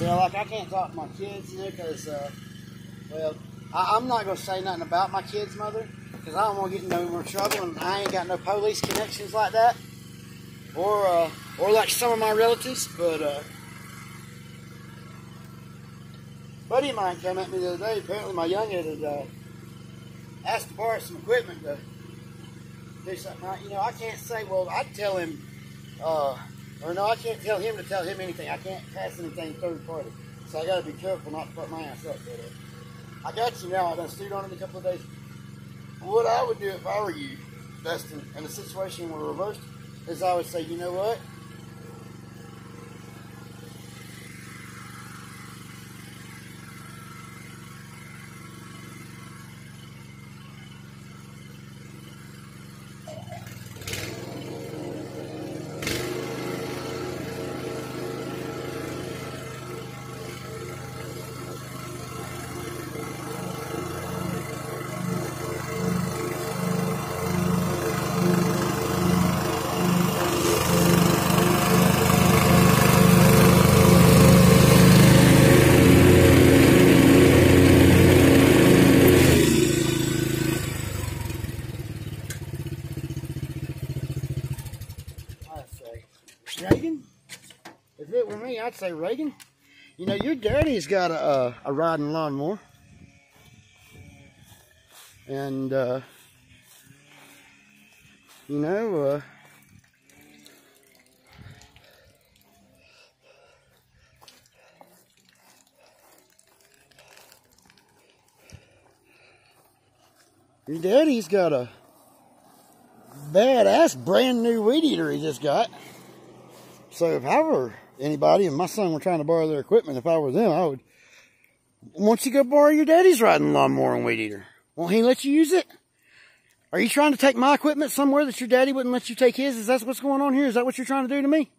See, like I can't talk to my kids, you because, uh, well, I, I'm not going to say nothing about my kids' mother because I don't want to get in no more trouble, and I ain't got no police connections like that, or uh, or like some of my relatives. But uh, buddy of mine came at me the other day. Apparently, my youngin had uh, asked to borrow some equipment to do something. I, you know, I can't say. Well, I'd tell him, uh, or no, I can't tell him to tell him anything. I can't pass anything third party. So I got to be careful not to put my ass up. But uh, I got you now. I done stewed on it in a couple of days. What I would do if I were you, Dustin, in a situation where reversed, is I would say, you know what? Reagan. If it were me, I'd say Reagan. You know, your daddy's got a, a, a riding lawnmower. And, uh, you know, uh, your daddy's got a badass brand new weed eater he just got. So if I were anybody and my son were trying to borrow their equipment, if I were them, I would. Won't you go borrow your daddy's riding lawnmower and weed eater? Won't he let you use it? Are you trying to take my equipment somewhere that your daddy wouldn't let you take his? Is that what's going on here? Is that what you're trying to do to me?